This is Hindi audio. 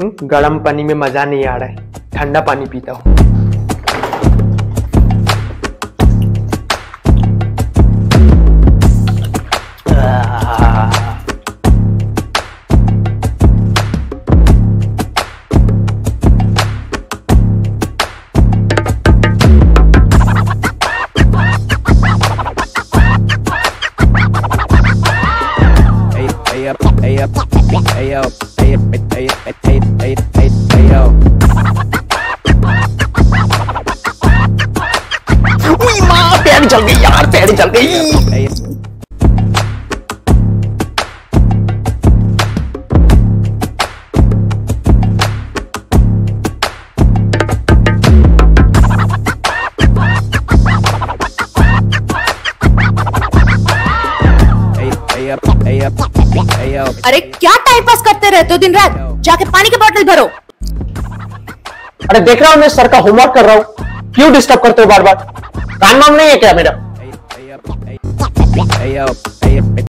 हम्म, गर्म पानी में मज़ा नहीं आ रहा है ठंडा पानी पीता हूँ Hey, up, hey up, hey up, hey up, hey up, hey hey hey hey पैर जल गई यार पैर जल गई. अरे क्या टाइम पास करते रहते हो दिन रात? जाके पानी की बोतल भरो। अरे देख रहा हूँ मैं सर का होमवर्क कर रहा हूँ। क्यों डिस्टर्ब करते हो बार बार काम वाम नहीं है क्या मेरा